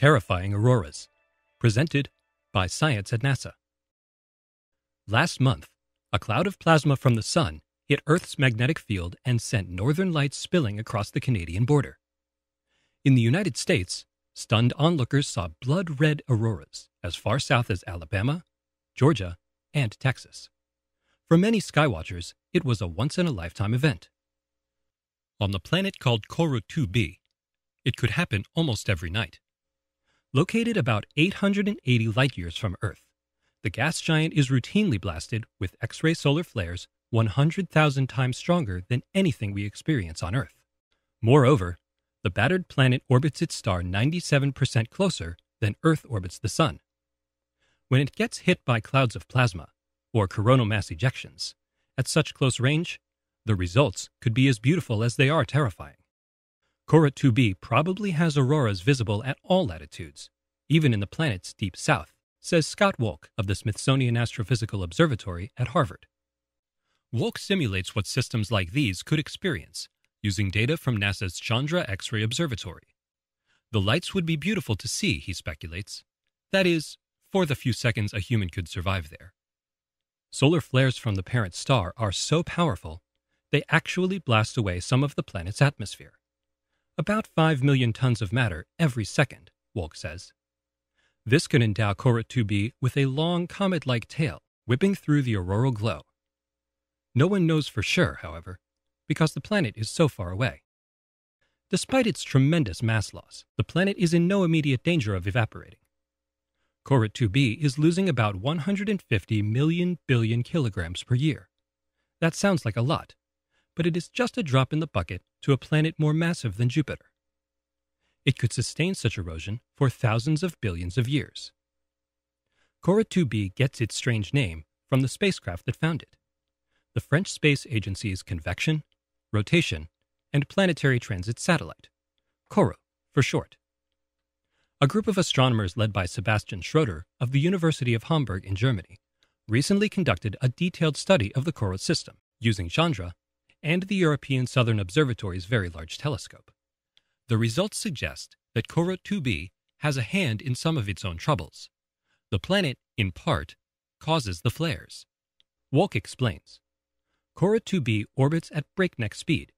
Terrifying Auroras, presented by Science at NASA. Last month, a cloud of plasma from the Sun hit Earth's magnetic field and sent northern lights spilling across the Canadian border. In the United States, stunned onlookers saw blood red auroras as far south as Alabama, Georgia, and Texas. For many skywatchers, it was a once in a lifetime event. On the planet called CoRoT-2b, it could happen almost every night. Located about 880 light years from Earth, the gas giant is routinely blasted with X ray solar flares 100,000 times stronger than anything we experience on Earth. Moreover, the battered planet orbits its star 97% closer than Earth orbits the Sun. When it gets hit by clouds of plasma, or coronal mass ejections, at such close range, the results could be as beautiful as they are terrifying. CoRoT-2b probably has auroras visible at all latitudes, even in the planet's deep south, says Scott Wolk of the Smithsonian Astrophysical Observatory at Harvard. Wolk simulates what systems like these could experience using data from NASA's Chandra X ray Observatory. The lights would be beautiful to see, he speculates. That is, for the few seconds a human could survive there. Solar flares from the parent star are so powerful, they actually blast away some of the planet's atmosphere about 5 million tons of matter every second, Wolk says. This could endow CoRoT-2b with a long comet like tail whipping through the auroral glow. No one knows for sure, however, because the planet is so far away. Despite its tremendous mass loss, the planet is in no immediate danger of evaporating. CoRoT-2b is losing about 150 million billion kilograms per year. That sounds like a lot, but it is just a drop in the bucket to a planet more massive than Jupiter. It could sustain such erosion for thousands of billions of years. CoRoT-2b gets its strange name from the spacecraft that found it the French space agency's convection, rotation, and planetary transit satellite, COROT for short. A group of astronomers led by Sebastian Schröter of the University of Hamburg in Germany recently conducted a detailed study of the COROT system using Chandra and the European Southern Observatory's Very Large Telescope. The results suggest that CoRoT-2b has a hand in some of its own troubles. The planet, in part, causes the flares. Wolk explains. CoRoT-2b orbits at breakneck speed,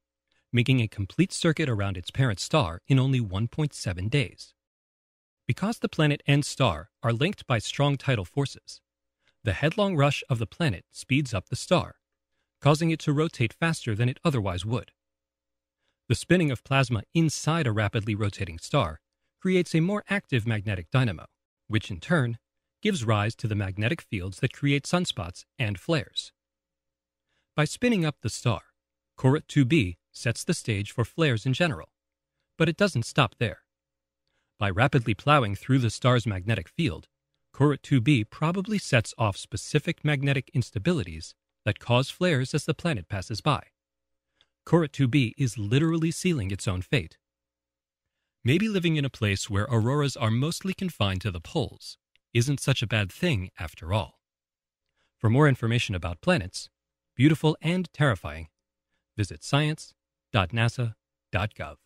making a complete circuit around its parent star in only 1.7 days. Because the planet and star are linked by strong tidal forces, the headlong rush of the planet speeds up the star, causing it to rotate faster than it otherwise would. The spinning of plasma inside a rapidly rotating star creates a more active magnetic dynamo, which in turn gives rise to the magnetic fields that create sunspots and flares. By spinning up the star, CoRoT-2b sets the stage for flares in general, but it doesn't stop there. By rapidly plowing through the star's magnetic field, CoRoT-2b probably sets off specific magnetic instabilities that cause flares as the planet passes by. CoRoT-2b is literally sealing its own fate. Maybe living in a place where auroras are mostly confined to the poles isn't such a bad thing after all. For more information about planets, beautiful and terrifying, visit science.nasa.gov.